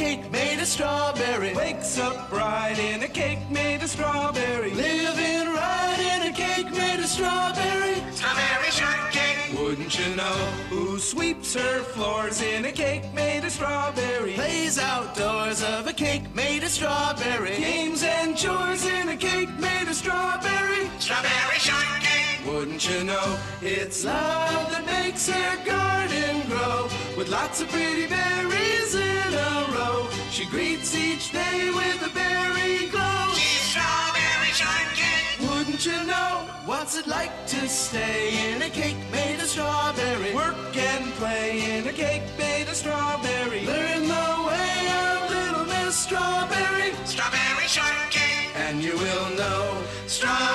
cake made of strawberry. Wakes up bright in a cake made of strawberry. Living right in a cake made of strawberry. Strawberry shortcake. Wouldn't you know who sweeps her floors in a cake made of strawberry? Plays outdoors of a cake made of strawberry. Games and chores in a cake made of strawberry. Strawberry shortcake. Wouldn't you know it's love that makes her garden grow with lots of pretty berries in a. She greets each day with a berry glow. She's strawberry shortcake. Wouldn't you know what's it like to stay in a cake made of strawberry? Work and play in a cake made of strawberry. Learn the way of little Miss Strawberry. Strawberry shortcake. And you will know strawberry.